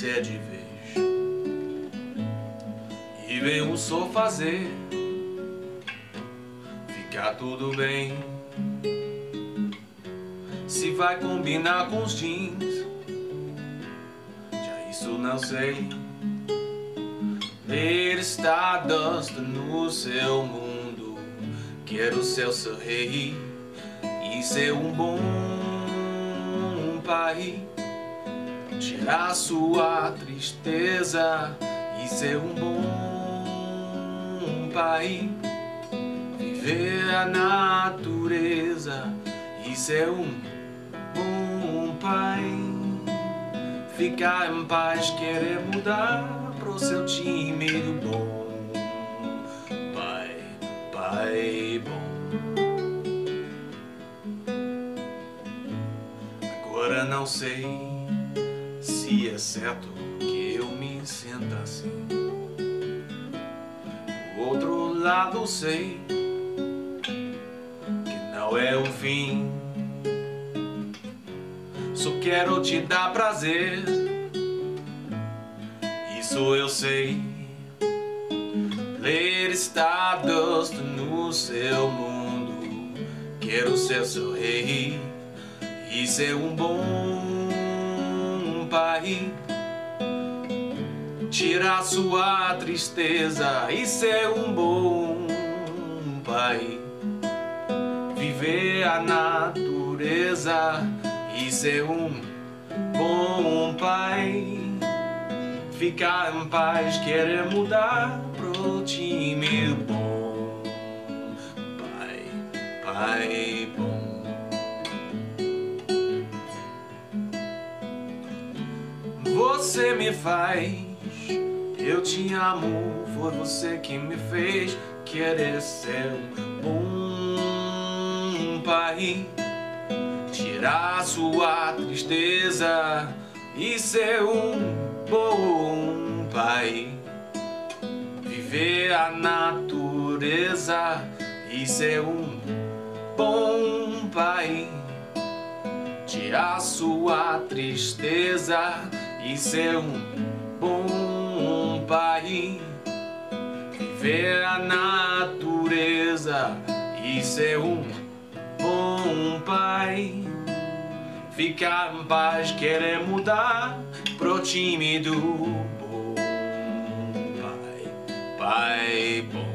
você de vez. E um só fazer. Ficar tudo bem. Se vai combinar com os jeans Já isso não sei. Ver Stardust no seu mundo. Quero seu rei E ser um bom pai tirar sua tristeza e ser um bom pai, viver a natureza e ser um bom pai, ficar em paz, querer mudar pro seu time do bom pai, pai bom. Agora não sei se é certo que eu me sinta assim. Do outro lado sei que não é o fim. Só quero te dar prazer, isso eu sei. Ler Stardust no seu mundo, quero ser seu rei e ser um bom pai Tirar sua tristeza e ser um bom pai. Viver a natureza e ser um bom pai. Ficar em paz, querer mudar pro time bom você me faz. Eu te amo, foi você que me fez querer ser um bom pai. Tirar sua tristeza e ser um bom pai. Viver a natureza e ser um bom pai. Tirar sua tristeza e ser um bom pai, viver a natureza e ser um bom pai, ficar em paz, querer mudar pro time do bom pai, pai bom.